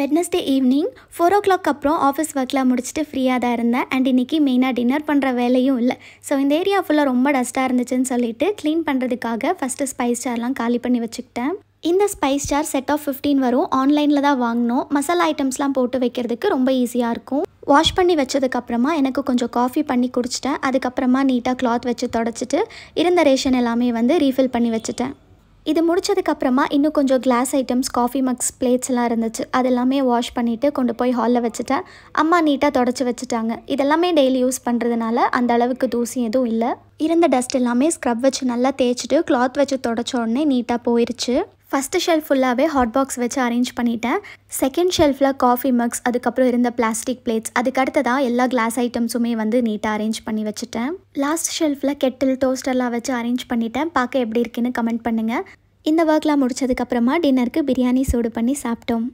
Wednesday evening four o'clock அப்புறம் office ஒர்க்லாம் முடிச்சுட்டு ஃப்ரீயாக தான் இருந்தேன். அண்ட் இன்றைக்கி மெயினாக டின்னர் பண்ணுற வேலையும் இல்லை. ஸோ இந்த ஏரியா ஃபுல்லாக ரொம்ப டஸ்ட்டாக இருந்துச்சுன்னு சொல்லிட்டு க்ளீன் பண்ணுறதுக்காக ஃபஸ்ட்டு ஸ்பைஸ் ஜார்லாம் காலி பண்ணி வச்சுக்கிட்டேன். இந்த spice jar set of fifteen வரும். ஆன்லைனில் தான் வாங்கினோம் மசாலா ஐட்டம்ஸ்லாம் போட்டு வைக்கிறதுக்கு ரொம்ப ஈஸியாக இருக்கும். வாஷ் பண்ணி வச்சதுக்கப்புறமா எனக்கு கொஞ்சம் காஃபி பண்ணி குடிச்சிட்டேன். அதுக்கப்புறமா நீட்டாக கிளாத் வச்சு தொடச்சிட்டு இருந்த ரேஷன் எல்லாமே வந்து ரீஃபில் பண்ணி வச்சுட்டேன். இது முடிச்சதுக்கப்புறமா இன்னும் கொஞ்சம் கிளாஸ் ஐட்டம்ஸ் காஃபி மக்ஸ் பிளேட்ஸ்லாம் இருந்துச்சு. அது எல்லாமே வாஷ் பண்ணிவிட்டு கொண்டு போய் ஹாலில் வச்சுட்டேன். அம்மா நீட்டாக தொடச்சி வச்சுட்டாங்க. இதெல்லாமே டெய்லி யூஸ் பண்ணுறதுனால அந்த அளவுக்கு தூசி எதுவும் இல்லை. இருந்த டஸ்ட் எல்லாமே ஸ்க்ரப் வச்சு நல்லா தேய்ச்சிட்டு கிளாத் வச்சு தொடச்ச உடனே நீட்டாக போயிடுச்சு ஃபஸ்ட்டு ஷெல்ஃப் ஃபுல்லாகவே ஹாட் பாக்ஸ் வச்சு அரேஞ்ச் பண்ணிட்டேன். செகண்ட் ஷெல்ஃபில் காஃபி மக்ஸ் அதுக்கப்புறம் இருந்த பிளாஸ்டிக் பிளேட்ஸ் அதுக்கு அடுத்ததாக எல்லா கிளாஸ் ஐட்டம்ஸுமே வந்து நீட்டாக அரேஞ்ச் பண்ணி வச்சுட்டேன். லாஸ்ட் ஷெல்ஃபில் கெட்டில் டோஸ்டர்லாம் வச்சு அரேஞ்ச் பண்ணிட்டேன். பார்க்க எப்படி இருக்குன்னு கமெண்ட் பண்ணுங்கள் இந்த ஒர்க்லாம் முடிச்சதுக்கப்புறமா டின்னருக்கு பிரியாணி சூடு பண்ணி சாப்பிட்டோம்.